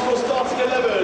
Arsenal starting 11.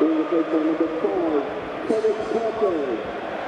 In the first one, number five, Thomas Parker.